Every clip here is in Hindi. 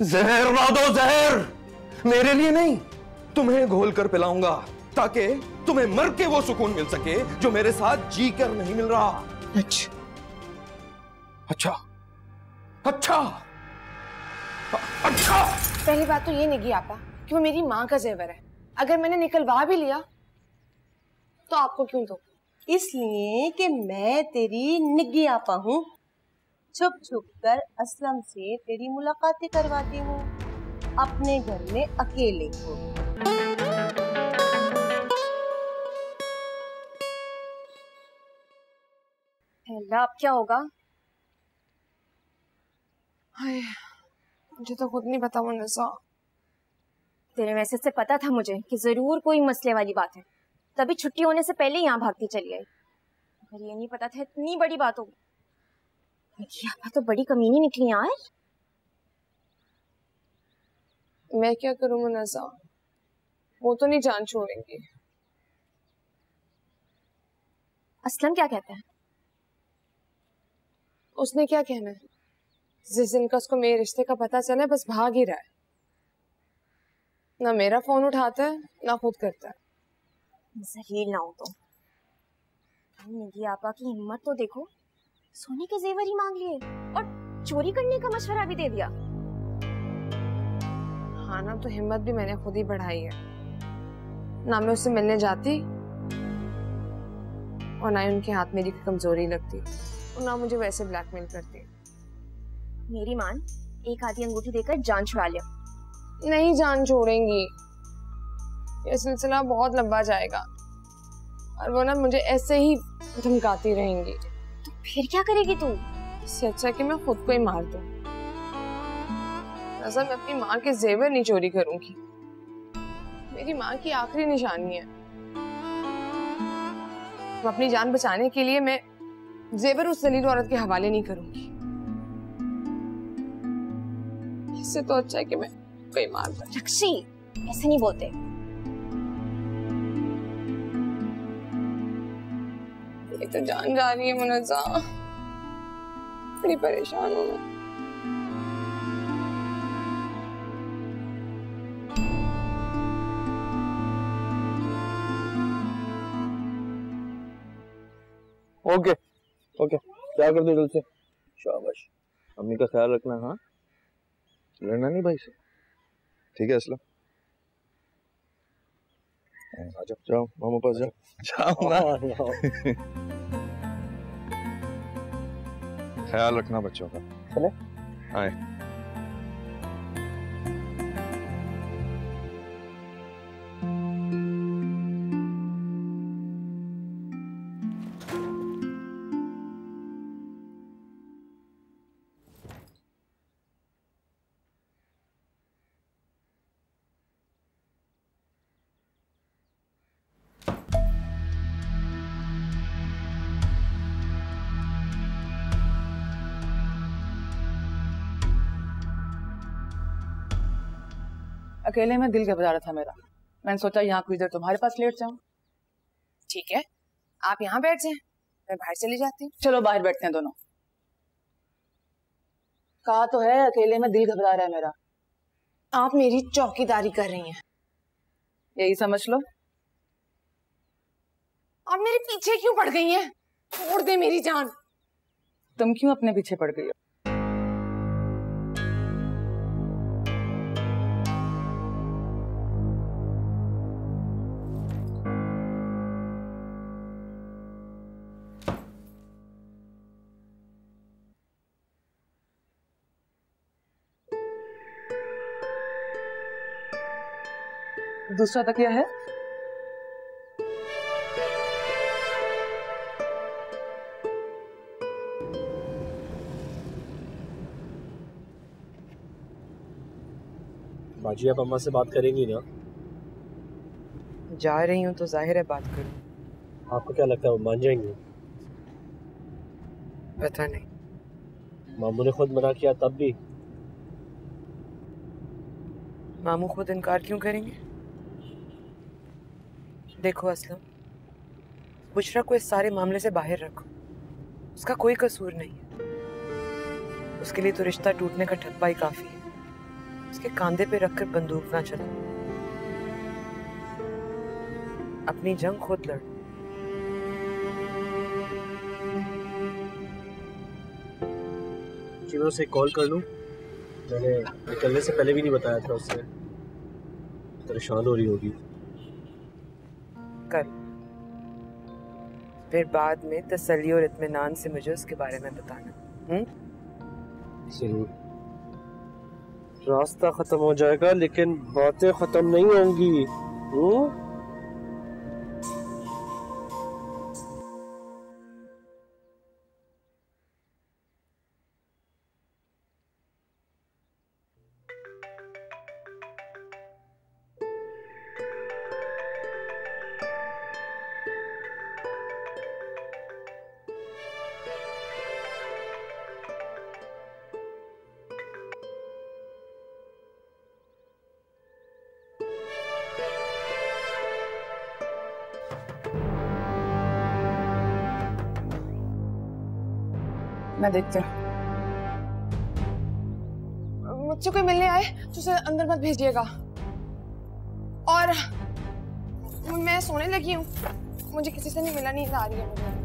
जहर उड़ा दो जहर। मेरे लिए नहीं तुम्हें घोल कर पिलाऊँगा ताकि तुम्हें मर के वो सुकून मिल सके जो मेरे साथ जी कर नहीं मिल रहा। अच्छा। अच्छा। अच्छा। अच्छा। पहली बात तो ये निगी आपा कि वो मेरी माँ का जेवर है। अगर मैंने निकलवा भी लिया तो आपको क्यों दो? इसलिए कि मैं तेरी निग्गी आपा हूँ। छुप छुप कर असलम से तेरी मुलाकातें करवाती हूँ। अपने घर में अकेले को अल्लाह अब क्या होगा? हाय मुझे तो खुद नहीं पता मुन्नसा तेरे मैसेज से पता था मुझे कि ज़रूर कोई मसले वाली बात है। तभी छुट्टी होने से पहले यहाँ भागती चली आई। अगर ये नहीं पता था इतनी बड़ी बात होगी यहाँ तो बड़ी कमी कमीनी निकली यार। मैं क्या करूँ मुन्नसा वो तो नहीं जान छोड़ेंगे। असलम क्या कहता है? उसने क्या कहना है? जिस दिन का उसको मेरे रिश्ते का पता चला है बस भाग ही रहा है। ना मेरा फ़ोन उठाता है ना खुद करता है। ना हो तो आपा की हिम्मत तो देखो। सोने के जेवर ही मांग लिए और चोरी करने का मशवरा भी दे दिया। हाँ ना तो हिम्मत भी मैंने खुद ही बढ़ाई है। ना मैं उससे मिलने जाती और ना ही उनके हाथ मेरी कमज़ोरी लगती और ना मुझे वैसे ब्लैकमेल करती। मेरी मान एक आधी अंगूठी देकर जान छुड़ा लिया। नहीं जान छोड़ेंगी। ये सिलसिला बहुत लंबा जाएगा और वो ना मुझे ऐसे ही धमकाती रहेंगी। फिर क्या करेगी तू? इससे अच्छा कि मैं खुद को ही मार दूँ। नज़र मैं अपनी माँ के जेवर नहीं चोरी करूँगी। मेरी माँ की आखिरी निशानी है। तो अपनी जान बचाने के लिए मैं जेवर उस दलील औरत के हवाले नहीं करूँगी। इससे तो अच्छा है कि मैं कोई मार दूँ। ऐसे नहीं बोलते। तो जान जा रही है मुनजा बड़ी परेशान हूँ मैं। ओके ओके क्या कर दो जल्द से? शाबाश। अम्मी का ख्याल रखना हाँ? लड़ना नहीं भाई से? ठीक है असलम जाओ। जाओ मामा पास जाओ। जाओ ना। ख्याल रखना बच्चों का। चले। आए। अकेले में दिल घबरा रहा था मेरा। मैंने सोचा यहाँ कुछ देर तुम्हारे पास लेट जाऊँ। ठीक है। आप यहाँ बैठ जाएँ। मैं बाहर चली जाती हूँ। चलो बाहर बैठते हैं दोनों। कहा तो है अकेले में दिल घबरा रहा है मेरा। आप मेरी चौकीदारी कर रही हैं। यही समझ लो। आप मेरे पीछे क्यों पड़ गई हैं? छोड़ दे मेरी जान। तुम क्यों अपने पीछे पड़ गई हो? दूसरा तकिया है। बाजी आप अम्मा से बात करेंगी ना? जा रही हूँ तो ज़ाहिर है बात करूँ। आपको क्या लगता है वो मान जाएँगे? पता नहीं। मामू ने खुद मना किया तब भी। मामू खुद इनकार क्यों करेंगे? देखो असलम, बुशरा को इस सारे मामले से बाहर रखो। उसका कोई कसूर नहीं है। उसके लिए तो रिश्ता टूटने का ठप्पा ही काफ़ी है। उसके कांधे पे रखकर बंदूक ना चला अपनी जंग खुद लड़। कि मैं उसे कॉल कर लूँ। मैंने निकलने से पहले भी नहीं बताया था उससे। परेशान हो रही होगी। कर। फिर बाद में तसली और इतमान से मुझे उसके बारे में बताना। ज़रूर। रास्ता खत्म हो जाएगा, लेकिन बातें खत्म नहीं होंगी। हम्म? मैं देखते मुझसे कोई मिलने आए तो उसे अंदर मत भेजिएगा। और मैं सोने लगी हूँ। मुझे किसी से नहीं मिला नहीं आ रही है मुझे।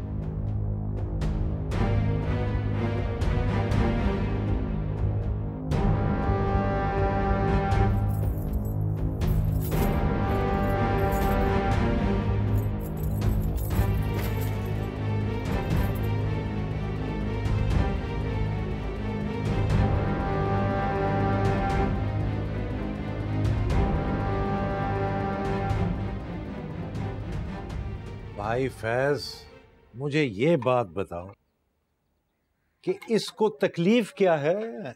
भाई फैज मुझे ये बात बताओ कि इसको तकलीफ़ क्या है?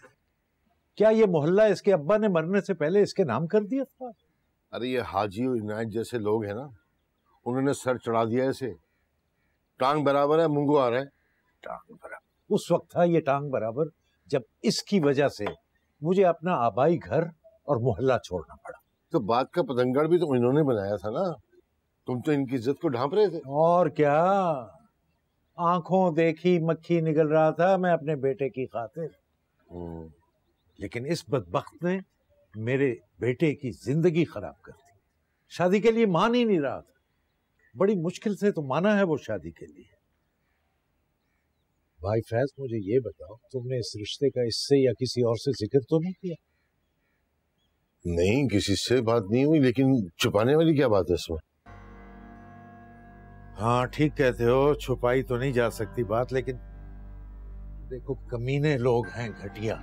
क्या ये मोहल्ला इसके अब्बा ने मरने से पहले इसके नाम कर दिया था? अरे ये हाजी और इनायत जैसे लोग हैं ना उन्होंने सर चढ़ा दिया इसे। टांग बराबर है मुंगो आ रहा है। टांग बराबर। उस वक्त था ये टांग बराबर जब इसकी वजह से मुझे अपना आबाई घर और मोहल्ला छोड़ना पड़ा। तो बात का पतंगड़ भी तो इन्होंने बनाया था ना। तुम तो इनकी इज़्ज़त को ढांप रहे थे। और क्या? आँखों देखी मक्खी निकल रहा था मैं अपने बेटे की खातिर। हम्म, लेकिन इस बदबख्त ने मेरे बेटे की ज़िंदगी खराब कर दी। शादी के लिए मान ही नहीं रहा था। बड़ी मुश्किल से तो माना है वो शादी के लिए। भाई फैज मुझे ये बताओ तुमने इस रिश्ते का इससे या किसी और से ज़िक्र तो नहीं किया? नहीं किसी से बात नहीं हुई लेकिन छुपाने वाली क्या बात है इसमें? हाँ ठीक कहते हो छुपाई तो नहीं जा सकती बात लेकिन देखो कमीने लोग हैं घटिया।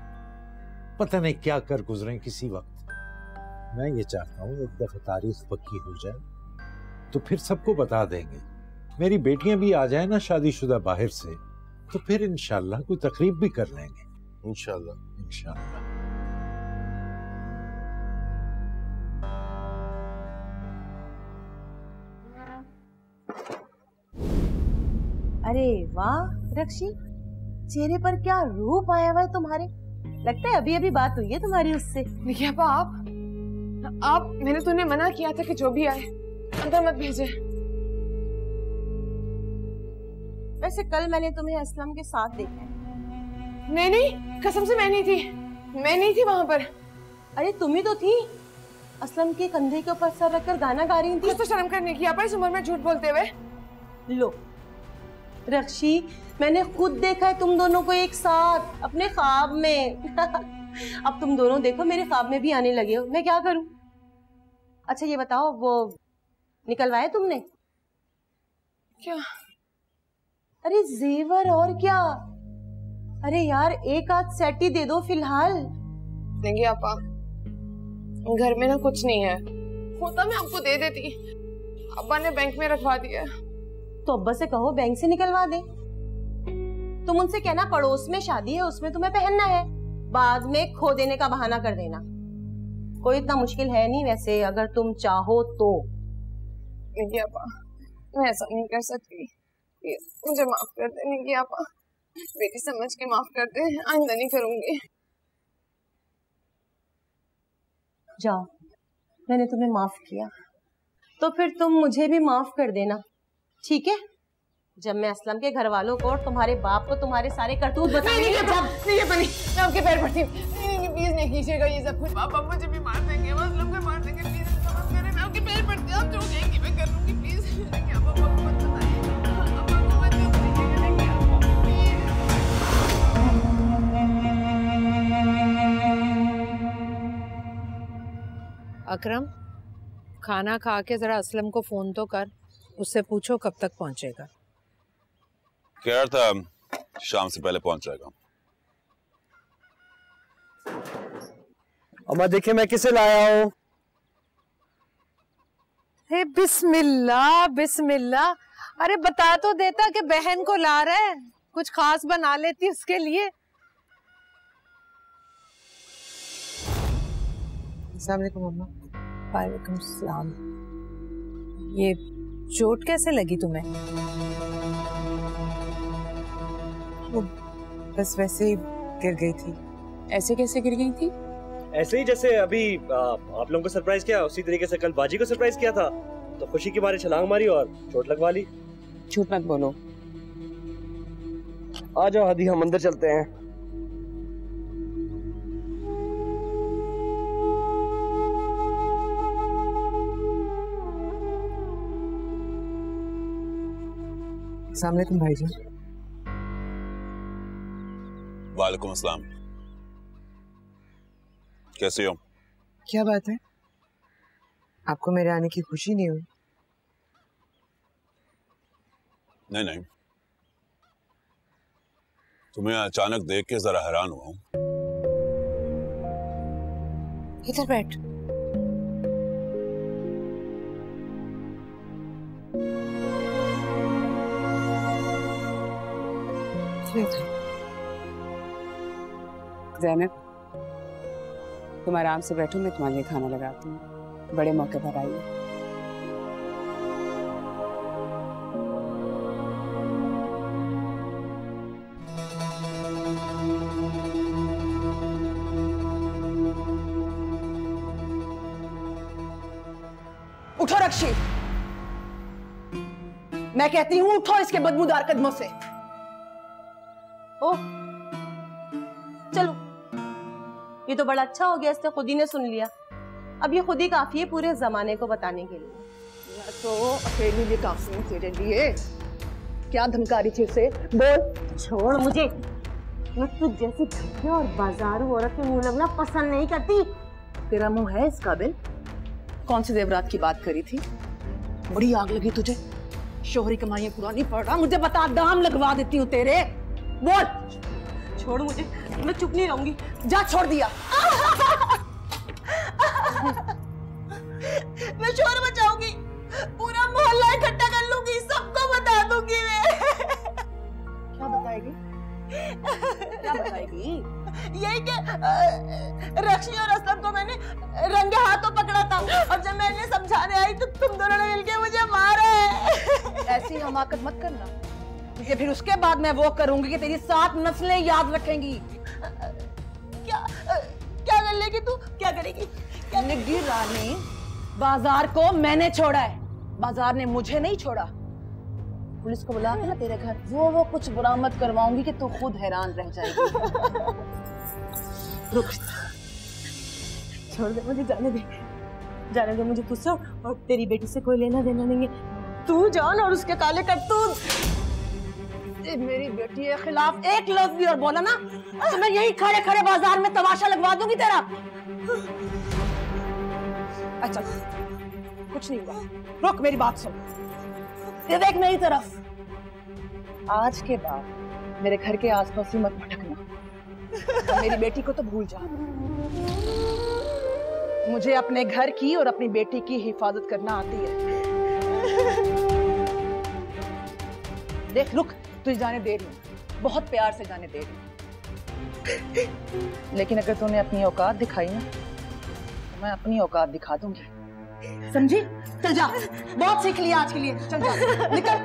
पता नहीं क्या कर गुजरे किसी वक्त। मैं ये चाहता हूँ एक दफ़ा तारीख पक्की हो जाए तो फिर सबको बता देंगे। मेरी बेटियाँ भी आ जाए ना शादीशुदा बाहर से तो फिर इंशाल्लाह कोई तकरीब भी कर लेंगे। इंशाल्लाह। इंशाल्लाह। अरे वाह रक्षी चेहरे पर क्या रूप आया हुआ है तुम्हारे? लगता है अभी अभी बात हुई है तुम्हारी उससे। देखिए आप आप मैंने तो उन्हें मना किया था कि जो भी आए अंदर मत भेजे। वैसे कल मैंने तुम्हें असलम के साथ देखा है। नहीं नहीं कसम से मैं नहीं थी। मैं नहीं थी वहाँ पर। अरे तुम ही तो थी। असलम के कंधे के ऊपर सर रखकर गाना गा रही थी। तो शर्म करने की आप इस उम्र में झूठ बोलते हुए। लो रक्षी मैंने खुद देखा है तुम दोनों को एक साथ अपने ख्वाब में। अब तुम दोनों देखो मेरे ख्वाब में भी आने लगे हो। मैं क्या करूँ? अच्छा ये बताओ वो निकलवाया तुमने? क्या? अरे जेवर और क्या? अरे यार एक आध सेट ही दे दो फ़िलहाल। देखिए आपा घर में ना कुछ नहीं है। होता मैं आपको दे देती। अब्बा ने बैंक में रखवा दिया तो अब्बा से कहो बैंक से निकलवा दे। तुम उनसे कहना पड़ोस में शादी है उसमें तुम्हें पहनना है। बाद में खो देने का बहाना कर देना। कोई इतना मुश्किल है नहीं वैसे अगर तुम चाहो तो। मैं ऐसा नहीं कर सकती। मुझे माफ़ कर दे निकी आपा बेटी समझ के माफ़ कर दे आइंदा नहीं करूँगी। जाओ मैंने तुम्हें माफ़ किया। तो फिर तुम मुझे भी माफ़ कर देना। ठीक है? जब मैं असलम के घर वालों को और तुम्हारे बाप को तुम्हारे सारे करतूत नहीं बताऊँगी नहीं ना, आपा जब नहीं ये बनी मैं आपके पैर पड़ती हूँ। नहीं नहीं प्लीज़ नहीं कीजिएगा ये सब कुछ। पापा मुझे भी मार देंगे असलम को मार देंगे प्लीज़ मैं आपके पैर पड़ते हैं आप जो कहेंगी मैं कर लूँगी प्लीज़ क्या पापा को मत प्लीज़ अकरम खाना खा के जरा असलम को फ़ोन तो कर। उससे पूछो कब तक पहुंचेगा। कह रहा था शाम से पहले पहुँच जाएगा। अम्मा देखिए मैं किसे लाया हूँ? हे बिस्मिल्लाह बिस्मिल्लाह अरे बता तो देता कि बहन को ला रहा है। कुछ खास बना लेती उसके लिए। वालेकुम अम्मा। वालेकुम सलाम। ये चोट कैसे लगी तुम्हें? वो बस वैसे ही गिर गई थी। ऐसे कैसे गिर गई थी? ऐसे ही जैसे अभी आ, आप लोगों को सरप्राइज़ किया उसी तरीके से कल बाजी को सरप्राइज़ किया था। तो खुशी के मारे छलांग मारी और चोट लगवा ली। झूठ मत बोलो। आ जाओ हदी हम अंदर चलते हैं। वालेकुम भाईजान वालेकुम अस्सलाम। कैसे हो? क्या बात है? आपको मेरे आने की खुशी नहीं हुई? नहीं नहीं। तुम्हें अचानक देख के जरा हैरान हुआ हूँ। इधर बैठ। जैनब, तुम आराम से बैठो, मैं तुम्हारे लिए खाना लगाती हूँ। बड़े मौके पर आई। उठो रक्षी। मैं कहती हूँ, उठो इसके बदबूदार कदमों से। ओ चलो। ये तो बड़ा अच्छा हो गया इसने खुद ही ने सुन लिया। अब ये खुद ही काफ़ी है पूरे जमाने को बताने के लिए। मैं तो अकेले भी काफ़ी हूँ तेरे लिए। क्या धमकारी थी उसे? बोल। छोड़ मुझे। मैं तुझ जैसी घटिया और बाजारू औरत के मुँह लगना पसंद नहीं करती। तेरा मुँह है इस काबिल? कौन सी देवरात की बात करी थी? बड़ी आग लगी तुझे। शोहरी कमाइयाँ पुरानी पड़ रहा मुझे बता दाम लगवा देती हूँ तेरे। बोल। छोड़ मुझे मैं चुप नहीं रहूँगी। जा छोड़ दिया। मैं शोर मचाऊँगी। पूरा मोहल्ला इकट्ठा कर लूँगी सबको बता दूँगी मैं। क्या बताएगी? क्या बताएगी? यही कि रक्षी और असलम को मैंने रंगे हाथों पकड़ा था। और जब मैं इन्हें समझाने आई तो तुम दोनों ने मिलके मुझे मारा है। ऐसी हमाकत मत करना। क्योंकि फिर उसके बाद मैं वो करूँगी कि तेरी सात नस्लें याद रखेंगी। क्या क्या कर लेगी तू? क्या करेगी? क्या निग्गी रानी बाज़ार को मैंने छोड़ा है। बाज़ार ने मुझे नहीं छोड़ा। पुलिस को बुला के ना तेरे घर। वो वो कुछ बरामद करवाऊँगी कि तू खुद हैरान रह जाएगी। रुक छोड़ दे मुझे जाने दे। जाने दे मुझे तुझसे और तेरी बेटी से कोई लेना देना नहीं है। तू जान और उसके काले करतूत मेरी बेटी के खिलाफ एक लफ्ज भी और बोला ना। तो मैं यही खड़े खड़े बाज़ार में तमाशा लगवा दूँगी तेरा। अच्छा कुछ नहीं हुआ। रुक, मेरी बात सुन। ये देख मेरी तरफ़। आज के बाद मेरे घर के आसपास ही मत भटकना। मेरी बेटी को तो भूल जा। मुझे अपने घर की और अपनी बेटी की हिफाजत करना आती है। देख, रुक। तुझे जाने दे रही बहुत प्यार से जाने दे रही हूँ लेकिन अगर तूने अपनी औकात दिखाई ना तो मैं अपनी औकात दिखा दूँगी। समझी? चल जा। बहुत सीख लिया आज के लिए। चल जा। निकल।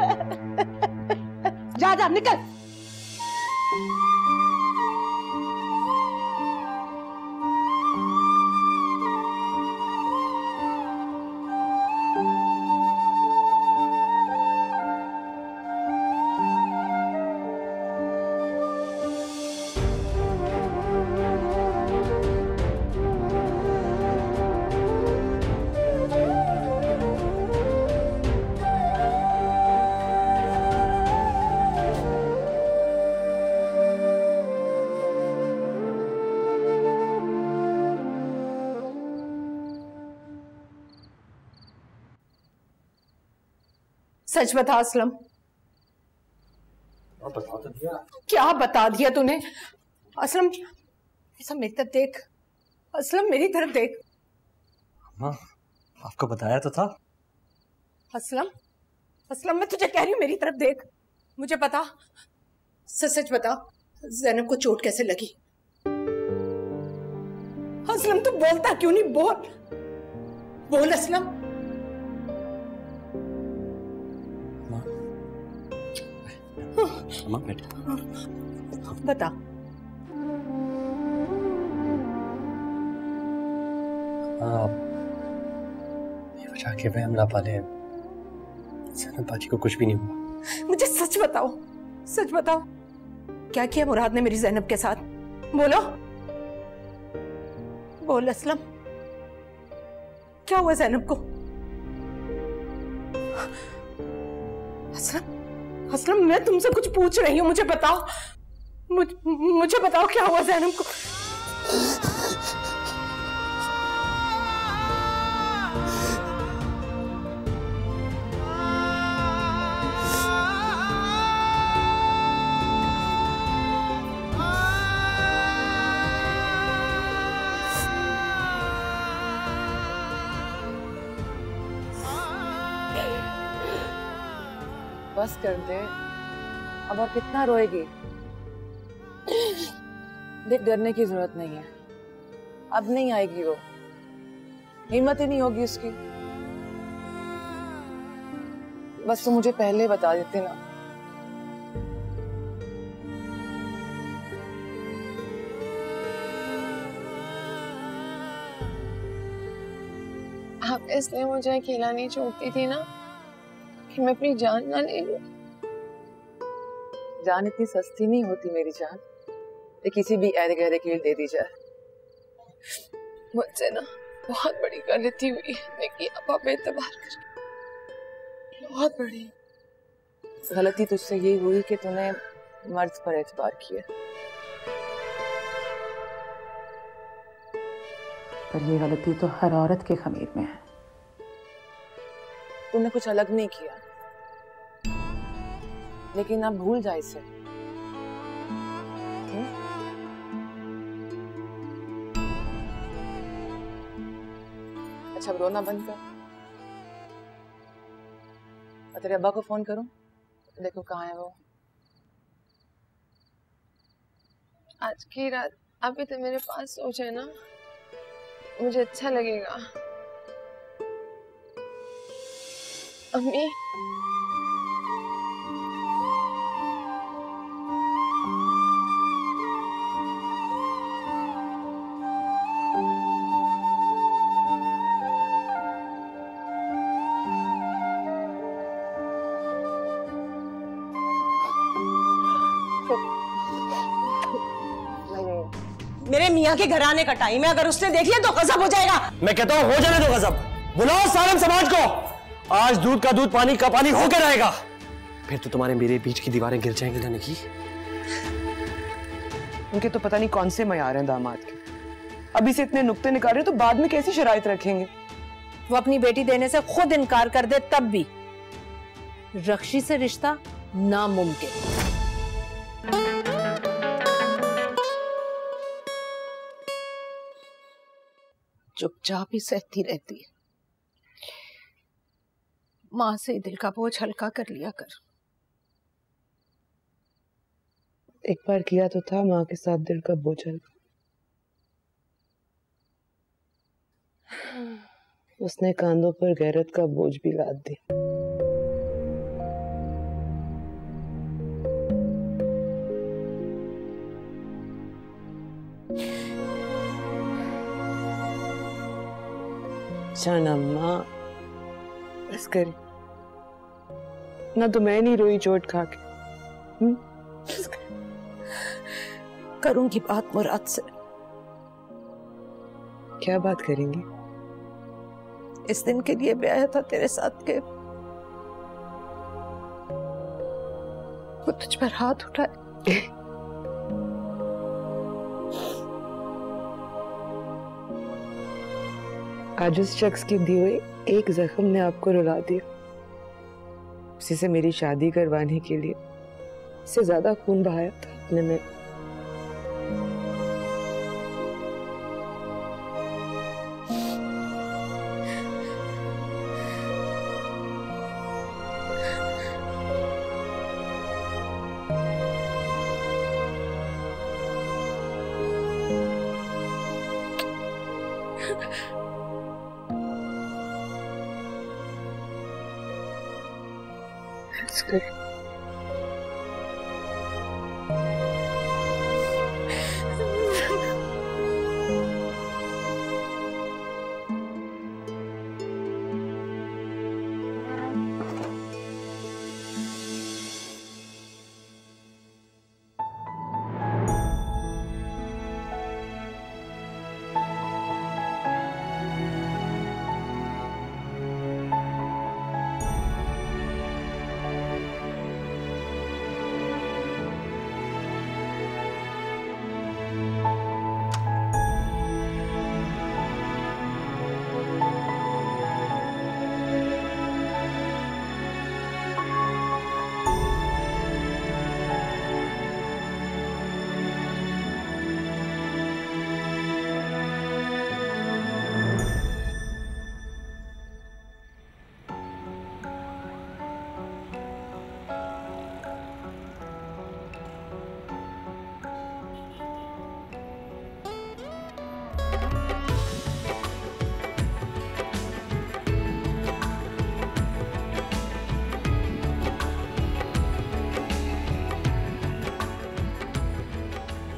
जा जा, निकल। सच बता असलम। बता तो दिया। क्या बता दिया तूने? असलम असलम मेरी तरफ़ देख। असलम मेरी तरफ़ देख। हाँ आपको बताया तो था। असलम असलम मैं तुझे कह रही हूँ मेरी तरफ़ देख। मुझे बता सच सच बता जैनब को चोट कैसे लगी? असलम तू बोलता क्यों नहीं? बोल। बोल असलम। अम्मा बता। जाके वह हमला पाले सनम बाजी को कुछ भी नहीं हुआ। मुझे सच बताओ सच बताओ। क्या किया मुराद ने मेरी जैनब के साथ? बोलो। बोल असलम। क्या हुआ जैनब को? असलम असलम मैं तुमसे कुछ पूछ रही हूँ मुझे बताओ। मुझ, मुझे बताओ क्या हुआ जैनम को। बस कर दे। अब और कितना रोएगी। देख, डरने की ज़रूरत नहीं है। अब नहीं आएगी वो। हिम्मत ही नहीं होगी उसकी। बस तू मुझे पहले बता देते ना। आप इसलिए मुझे अकेला नहीं छोड़ती थी ना। कि मैं अपनी जान ना ले लूँ? जान इतनी सस्ती नहीं होती मेरी जान। ये किसी भी ऐरे गहरे के लिए दे दी जाए। मुझसे ना बहुत बड़ी गलती हुई अब आप एतबार कर। बहुत बड़ी। गलती तुझसे ये हुई कि तूने मर्द पर एतबार किया। पर ये गलती तो हर औरत के खमीर में है। तुमने कुछ अलग नहीं किया। लेकिन अब भूल जाए इसे? अच्छा रोना बंद कर। तेरे अब्बा को फ़ोन करूँ? देखो कहाँ है वो। आज की रात आप अभी तो मेरे पास सोचे ना, मुझे अच्छा लगेगा। अम्मी। मियाँ के घर आने का टाइम है। अगर उसने देख लिया तो गजब हो जाएगा। मैं कहता हूँ हो जाने दो गजब। बुलाओ सालम समाज को। आज दूध का दूध पानी का पानी होकर रहेगा फिर तो तुम्हारे मेरे बीच की दीवारें गिर जाएँगी ना निकी उनके तो पता नहीं कौन से मैार हैं दामाद के। अभी से इतने नुक्ते निकाल रहे तो बाद में कैसी शराइत रखेंगे? वो अपनी बेटी देने से खुद इनकार कर दे तब भी। रक्षी से रिश्ता नामुमकिन। चुपचाप ही सहती रहती है। माँ से दिल का बोझ हल्का कर लिया कर। एक बार किया तो था माँ के साथ दिल का बोझ हल्का। उसने कांधों पर गैरत का बोझ भी लाद दिया। जाना माँ बस कर। ना तो मैं नहीं रोई चोट खा के हम्म? करूँगी बात मुराद से। क्या बात करेंगी? इस दिन के लिए ब्याह था तेरे साथ के। वो तुझ पर हाथ उठाए। आज उस शख्स की दी हुई एक जख्म ने आपको रुला दिया। उसी से मेरी शादी करवाने के लिए इससे ज़्यादा खून बहाया था अपने में।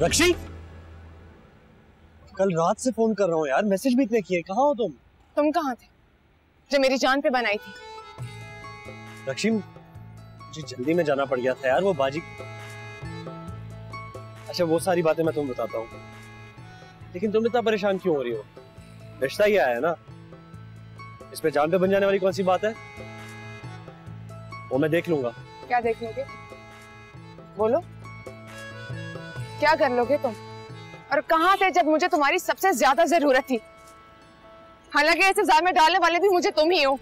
रक्षी? कल रात से फ़ोन कर रहा हूँ यार। मैसेज भी इतने किए। कहाँ हो तुम? तुम कहाँ थे? जो मेरी जान पे बनाई थी। रक्षी मुझे जल्दी में जाना पड़ गया था यार वो बाजी। अच्छा वो सारी बातें मैं तुम्हें बताता हूँ। लेकिन तुम इतना परेशान क्यों हो रही हो? रिश्ता ही आया है ना? इसमें जान पे बन जाने वाली कौन सी बात है? वो मैं देख लूँगा। क्या देख लोगे? बोलो। क्या कर लोगे तुम? और कहाँ थे जब मुझे तुम्हारी सबसे ज़्यादा ज़रूरत थी? हालाँकि ऐसे जाल में डालने वाले भी मुझे तुम ही हो।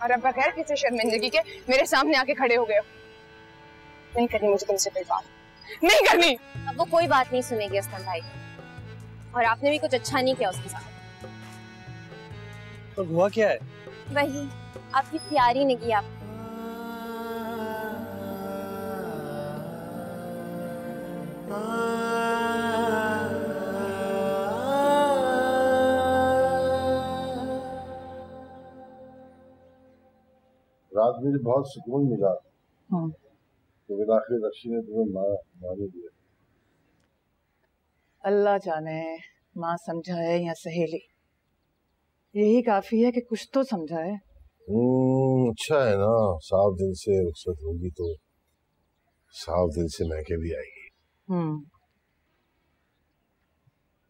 और अब बगैर किसी शर्मिंदगी के मेरे सामने आके खड़े हो गए हो। नहीं करनी मुझे तुमसे कोई बात। नहीं करनी! अब वो कोई बात नहीं सुनेगी असलम भाई। और आपने भी कुछ अच्छा नहीं किया उसके साथ। तो हुआ क्या है? वही आपकी प्यारी निगी आप। रात मुझे बहुत सुकून मिला तो फिर आखिर रक्षी ने तुम्हें मार ही। दिया अल्लाह जाने माँ समझाए या सहेली। यही काफ़ी है कि कुछ तो समझाए हम्म, अच्छा है ना साफ़ दिल से रुखसत होगी तो साफ़ दिल से महके भी आएगी। न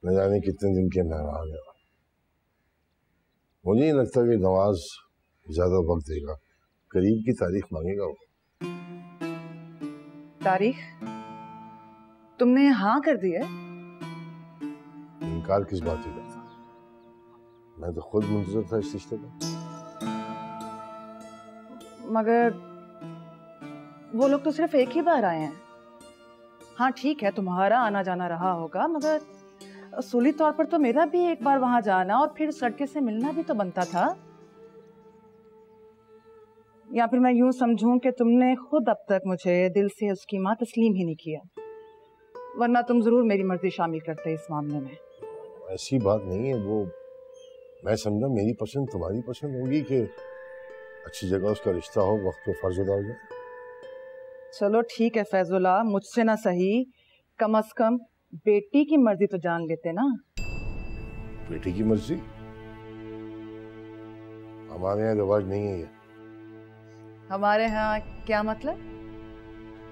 जाने कितने दिन के मेहमान है मुझे नहीं लगता कि नवाज़ ज़्यादा वक्त देगा। करीब की तारीख मांगेगा वो। तारीख? तुमने हाँ कर दी है? इनकार किस बात की करता मैं तो खुद मुंतजर था इस रिश्ते का मगर वो लोग तो सिर्फ़ एक ही बार आए हैं। हाँ ठीक है, तुम्हारा आना जाना रहा होगा, मगर असूली तौर पर तो मेरा भी एक बार वहाँ जाना और फिर उस लड़के से मिलना भी तो बनता था। या फिर मैं यूँ समझूं कि तुमने खुद अब तक मुझे दिल से उसकी माँ तस्लीम ही नहीं किया, वरना तुम ज़रूर मेरी मर्ज़ी शामिल करते इस मामले में। ऐसी बात नहीं है, वो मैं समझा मेरी पसंद तुम्हारी पसंद होगी कि अच्छी जगह उसका रिश्ता हो, वक्त पे फ़र्ज़ अदा हो जाए। चलो ठीक है फैजुल्ला मुझसे ना सही। कम अज कम बेटी की मर्ज़ी तो जान लेते ना। बेटी की मर्ज़ी? हमारे यहाँ रिवाज नहीं है ये। हमारे यहाँ क्या मतलब?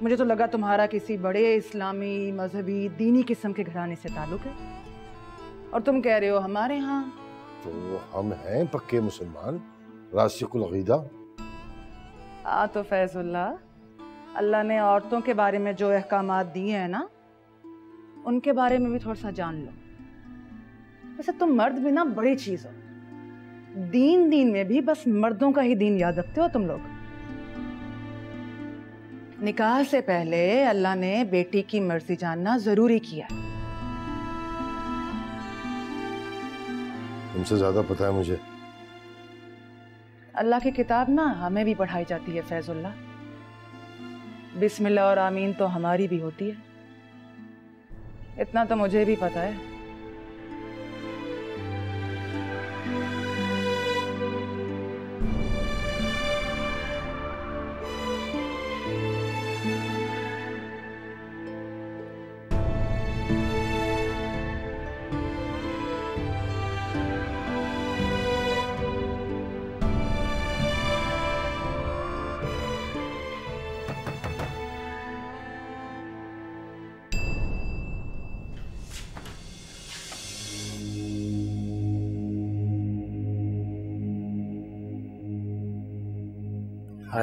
मुझे तो लगा तुम्हारा किसी बड़े इस्लामी मजहबी दीनी किस्म के घराने से ताल्लुक है। और तुम कह रहे हो हमारे यहाँ? तो हम हैं पक्के मुसलमान राशिकुल आ तो फैजुल्ला अल्लाह ने औरतों के बारे में जो अहकाम दिए हैं ना उनके बारे में भी थोड़ा सा जान लो। वैसे तुम मर्द भी ना बड़ी चीज़ हो। दीन दीन में भी बस मर्दों का ही दीन याद रखते हो तुम लोग। निकाह से पहले अल्लाह ने बेटी की मर्ज़ी जानना ज़रूरी किया तुमसे ज़्यादा पता है मुझे। अल्लाह की किताब ना हमें भी पढ़ाई जाती है फैजुल्ला बिस्मिल्लाह और आमीन तो हमारी भी होती है। इतना तो मुझे भी पता है।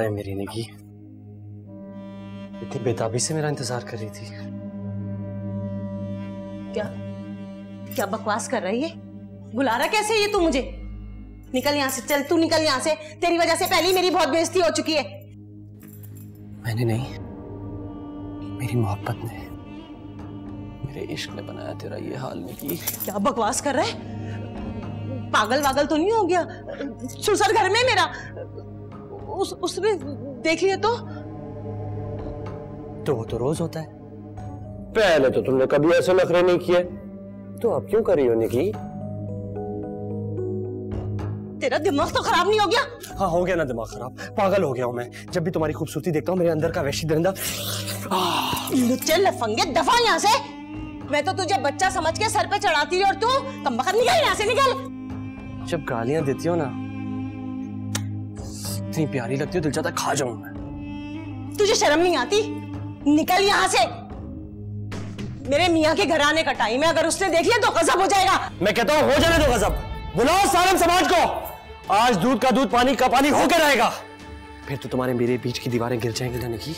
हाय मेरी निकी। इतनी बेताबी से मेरा इंतज़ार कर रही थी। क्या? क्या बकवास कर रही है? बुला रहा कैसे ये तू मुझे? निकल यहाँ से चल तू निकल यहाँ से। तेरी वजह से पहले ही मेरी बहुत बेइज्जती हो चुकी है। मैंने नहीं मेरी मोहब्बत ने मेरे इश्क ने बनाया तेरा ये हाल निकी। क्या बकवास कर रहा है? पागल वागल तो नहीं हो गया? सुसर घर में मेरा? उस उसने देख लिया तो? तो वो तो रोज होता है। पहले तो तुमने कभी ऐसे नखरे नहीं किए। तो अब क्यों कर रही हो निकी? तेरा दिमाग तो खराब नहीं हो गया? हाँ हो गया ना दिमाग खराब। पागल हो गया हूँ मैं। जब भी तुम्हारी खूबसूरती देखता हूँ मेरे अंदर का वैशी दरिंदा लुच्चे लफंगे दफ़ा यहाँ से। मैं तो तुझे बच्चा समझ के सर पे चढ़ाती रही और तू कम निकल यहाँ से निकल। जब गालियाँ देती हो ना इतनी प्यारी लगती हो दिल चाहता है खा जाऊँ मैं। तुझे शर्म नहीं आती? निकल यहाँ से। मेरे मियाँ के घर आने का टाइम है अगर उसने देख लिया तो गजब हो जाएगा। मैं कहता हूँ हो जाने दो गजब। बुलाओ सालम समाज को। आज दूध का दूध पानी का पानी होकर रहेगा फिर तो तुम्हारे मेरे बीच की दीवारें गिर जाएँगी ना निकी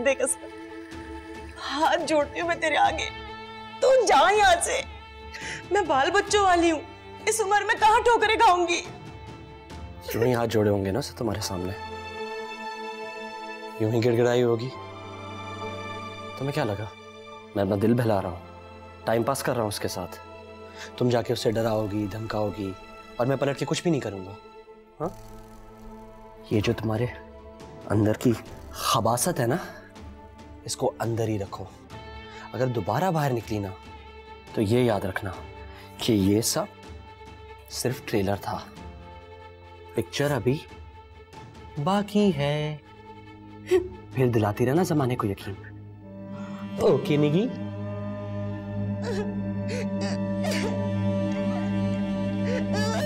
देख असगर, हाथ जोड़ती हूँ मैं तेरे आगे। तू जा यहाँ से। मैं बाल बच्चों वाली हूँ। इस उम्र में कहा ठोकरे खाऊँगी? यूँ ही हाथ जोड़े होंगे ना सर तुम्हारे सामने? यूँ ही गिड़गिड़ाई होगी। तुम्हें क्या लगा? मैं अपना दिल बहला रहा हूँ। टाइम पास कर रहा हूँ उसके साथ। तुम जाके उससे डराओगी, धमकाओगी, और मैं पलट के कुछ भी नहीं करूँगा। हाँ? ये जो तुम्हारे अंदर की खबासत है ना, इसको अंदर ही रखो। अगर दोबारा बाहर निकली ना तो ये याद रखना कि ये सब सिर्फ़ ट्रेलर था। पिक्चर अभी बाकी है। फिर दिलाती रहना जमाने को यकीन। ओके निगी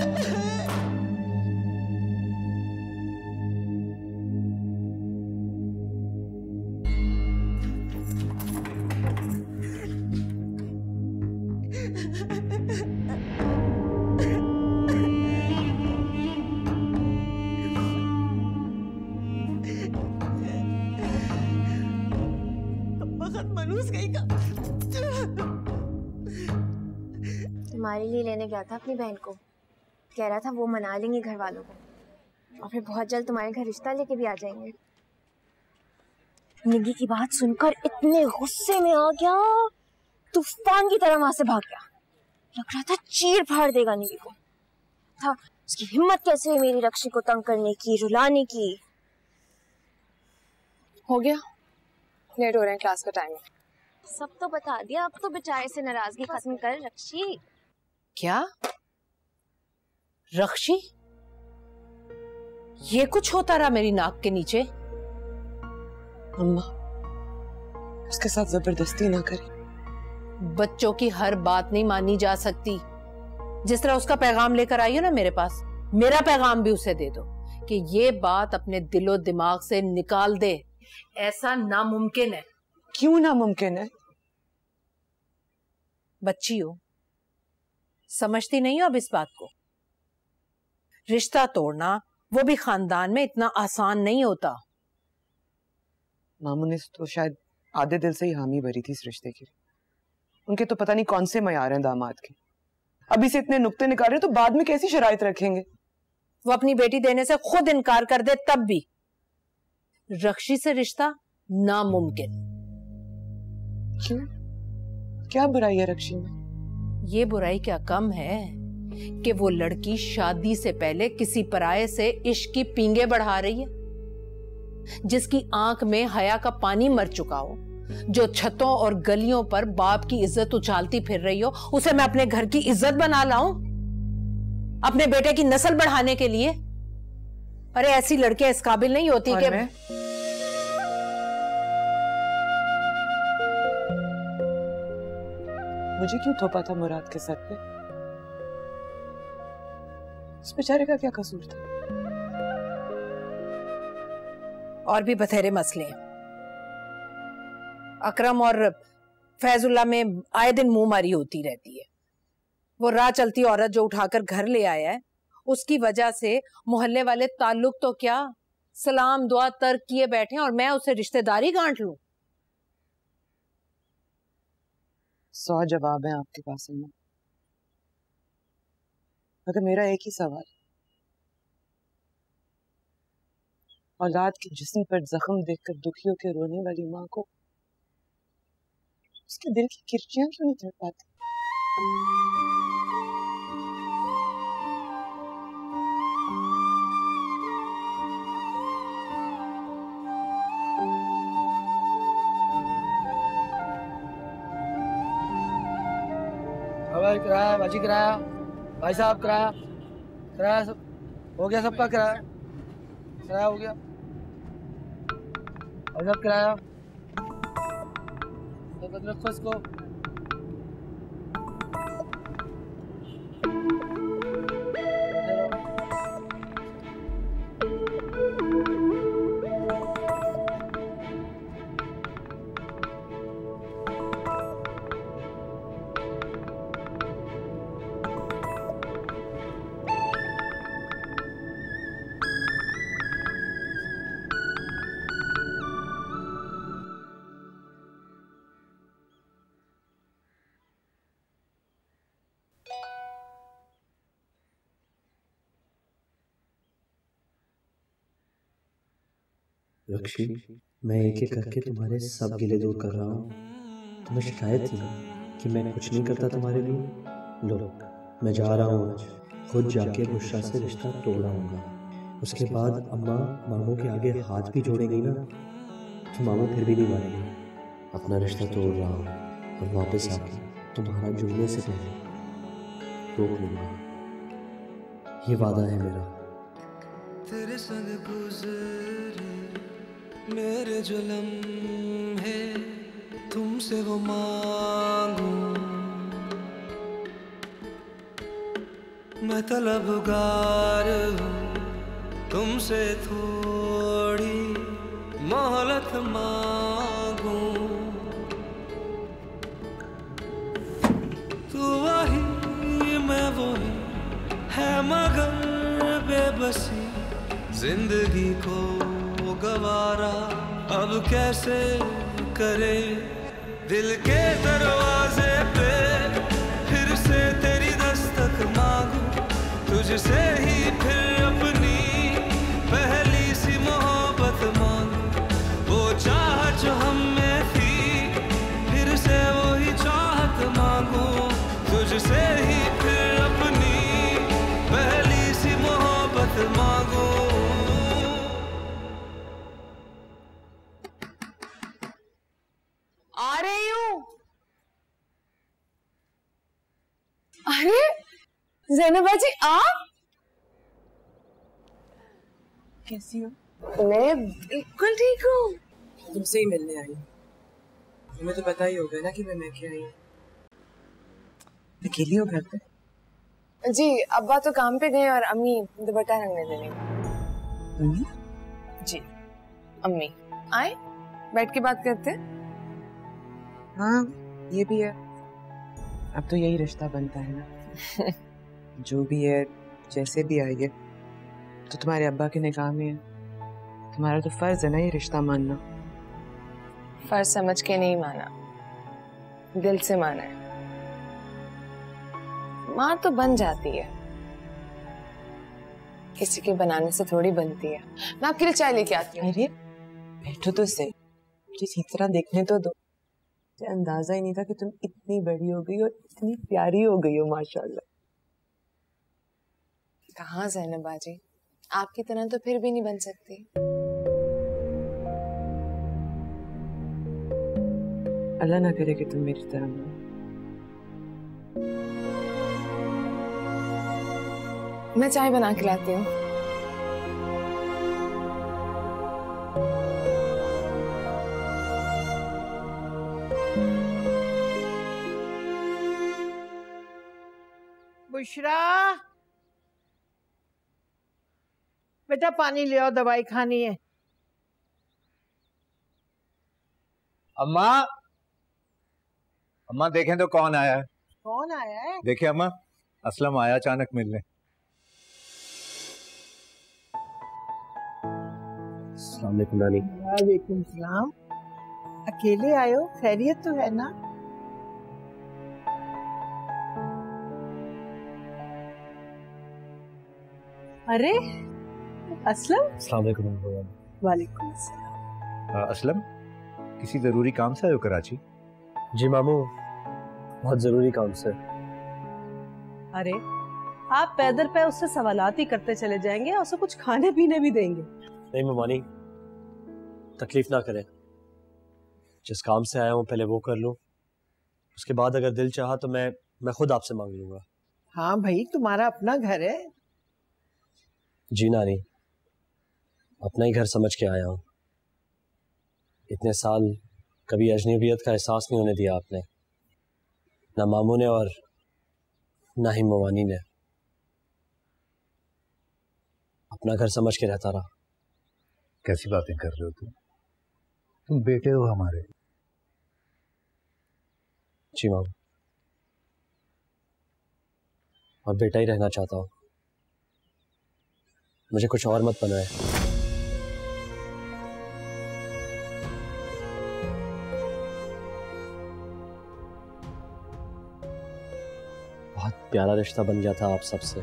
गया था अपनी बहन को। कह रहा था वो मना लेंगे घर वालों को। और फिर बहुत जल्द तुम्हारे घर रिश्ता लेके भी आ जाएँगे। निगी की बात सुनकर इतने गुस्से में आ गया। तूफ़ान की तरह वहाँ से भाग गया। लग रहा था चीर फाड़ देगा निगी को। था उसकी हिम्मत कैसे हुई मेरी रक्षी को तंग करने की रुलाने की? हो गया। लेट हो रहे हैं क्लास का टाइम सब तो बता दिया। अब तो बेचारे से नाराज़गी खत्म कर रक्षी। क्या? रक्षी? ये कुछ होता रहा मेरी नाक के नीचे। अम्मा उसके साथ ज़बरदस्ती ना करें। बच्चों की हर बात नहीं मानी जा सकती। जिस तरह उसका पैगाम लेकर आई हो ना मेरे पास मेरा पैगाम भी उसे दे दो कि ये बात अपने दिलो दिमाग से निकाल दे। ऐसा नामुमकिन है। क्यों नामुमकिन है? बच्ची हो समझती नहीं हो अब इस बात को। रिश्ता तोड़ना वो भी खानदान में इतना आसान नहीं होता। मामू ने तो शायद आधे दिल से ही हामी भरी थी इस रिश्ते की। उनके तो पता नहीं कौन से मयार हैं दामाद के। अभी से इतने नुक्ते निकाल रहे तो बाद में कैसी शराइत रखेंगे? वो अपनी बेटी देने से खुद इनकार कर दे तब भी। रक्षी से रिश्ता नामुमकिन। क्यों? क्या बुराई है रक्षी में? ये बुराई क्या कम है कि वो लड़की शादी से पहले किसी पराये से इश्क की पींगे बढ़ा रही है? जिसकी आँख में हया का पानी मर चुका हो जो छतों और गलियों पर बाप की इज़्ज़त उछालती फिर रही हो उसे मैं अपने घर की इज़्ज़त बना लाऊं? अपने बेटे की नस्ल बढ़ाने के लिए? अरे ऐसी लड़कियाँ इस काबिल नहीं होती कि मुझे क्यों थोपा था मुराद के सर पे? उस बेचारे का क्या कसूर था? और भी बथेरे मसले अकरम और फैजुल्ला में आए दिन मुँह मारी होती रहती है। वो राह चलती औरत जो उठाकर घर ले आया है, उसकी वजह से मोहल्ले वाले ताल्लुक तो क्या? सलाम, दुआ, तर्क किए बैठे और मैं उसे रिश्तेदारी गांठ लूँ। सौ जवाब हैं आपके पास में मगर मेरा एक ही सवाल। औलाद के जिस्म पर जख्म देखकर दुखियों के रोने वाली माँ को उसके दिल की किरचियाँ क्यों नहीं चढ़ पाती भाई किराया भाजी किराया, भाई साहब किराया किराया सब, हो गया सबका किराया। किराया हो गया। भाई साहब किराया। तो रखो इसको। रक्षी मैं एक एक करके तुम्हारे सब गिले दूर कर रहा हूँ। तुम्हें शिकायत थी कि मैं कुछ नहीं करता तुम्हारे लिए? लो मैं जा रहा हूँ। खुद जाके बुशरा से रिश्ता तोड़ाऊँगा उसके बाद अम्मा मामू के आगे हाथ भी जोड़ेंगी ना तो मामू फिर भी नहीं मानेंगे। अपना रिश्ता तोड़ रहा हूँ और वापस आके तुम्हारा जुड़ने से पहले रोक लूँगा। ये वादा है मेरा। तेरे संग गुजरे मेरे जो लम्हे तुमसे वो मांगू। मैं तलबगार हूँ, तुमसे थोड़ी मोहलत मांगू। तू वही, मैं वही, है मगर बेबसी ज़िंदगी को। गवारा, अब कैसे करे? दिल के दरवाजे पे फिर से तेरी दस्तक मांगू, तुझसे ही अरे जैनबा जी आप? कैसी हो? मैं बिल्कुल ठीक हूँ। तुमसे ही मिलने आई तुम्हें तो पता ही होगा ना कि मैं मैं क्या आई हूँ। अकेली हो घर पे? जी अब्बा तो काम पे गए और अम्मी दुपट्टा रंगने देने मम्मी? जी अम्मी। आए बैठ के बात करते हाँ ये भी है। अब तो यही रिश्ता बनता है ना। जो भी है जैसे भी आई है तो तुम्हारे अब्बा के निकाह में है। तुम्हारा तो फ़र्ज़ है ना ये रिश्ता मानना। फ़र्ज़ समझ के नहीं माना। दिल से माना है। माँ तो बन जाती है। किसी के बनाने से थोड़ी बनती है। मैं आपके लिए चाय लेके आती हूँ। अरे बैठो तो सही। किसी तरह देखने तो दो। मुझे अंदाज़ा ही नहीं था कि तुम इतनी बड़ी हो गई और इतनी प्यारी हो गई हो माशाल्लाह। कहाँ जैनब बाजी आपकी तरह तो फिर भी नहीं बन सकती। अल्लाह ना करे कि तुम मेरी तरह बनो मैं चाय बना के लाती हूँ। बुशरा! बेटा पानी ले आओ दवाई खानी है। अम्मा? अम्मा देखें तो कौन आया है। कौन आया है? देखिए अम्मा असलम आया अचानक मिलने। वालेकुम नानी। वालेकुम सलाम। अकेले आयो खैरियत तो है ना? अरे असलम। अस्सलाम वालेकुम वालेकुम अस्सलाम। असलम किसी ज़रूरी काम से आए हो कराची? जी मामू बहुत ज़रूरी काम से। अरे आप पैदल पे उससे सवालात ही करते चले जाएँगे और उसे कुछ खाने पीने भी देंगे। नहीं ममानी तकलीफ़ ना करें। जिस काम से आया हूँ पहले वो कर लूँ। उसके बाद अगर दिल चाहा तो मैं मैं खुद आपसे मांग लूँगा। हाँ भाई तुम्हारा अपना घर है। जी नानी। अपना ही घर समझ के आया हूँ। इतने साल कभी अजनबियत का एहसास नहीं होने दिया आपने। ना मामू ने और ना ही मवानी ने। अपना घर समझ के रहता रहा। कैसी बातें कर रहे हो तुम? तुम बेटे हो हमारे। जी मामू। और बेटा ही रहना चाहता हूँ। मुझे कुछ और मत बनाए। प्यारा रिश्ता बन गया था आप सबसे।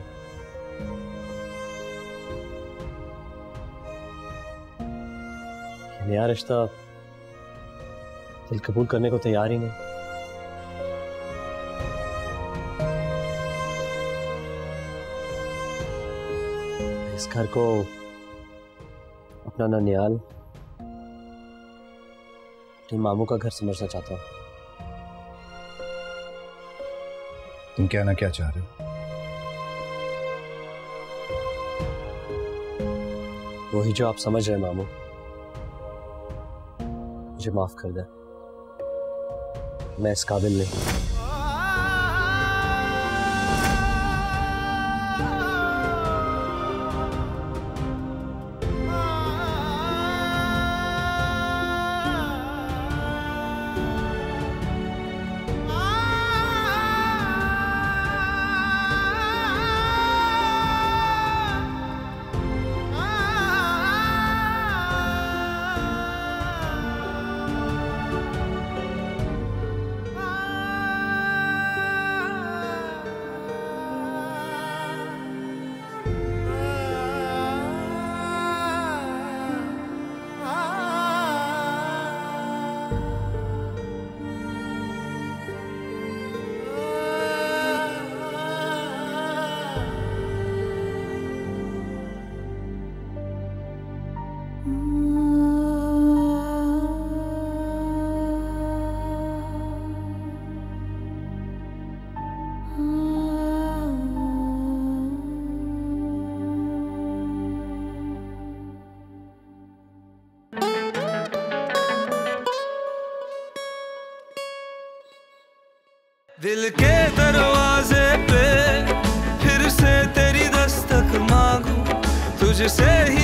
नया रिश्ता दिल कबूल करने को तैयार ही नहीं। इस घर को अपना ननियाल मामू का घर समझना चाहता हूँ। तुम कहना क्या चाह रहे हो? वही जो आप समझ रहे मामू। मुझे माफ़ कर दे। मैं इस काबिल नहीं। के दरवाजे पे फिर से तेरी दस्तक मांगू तुझसे ही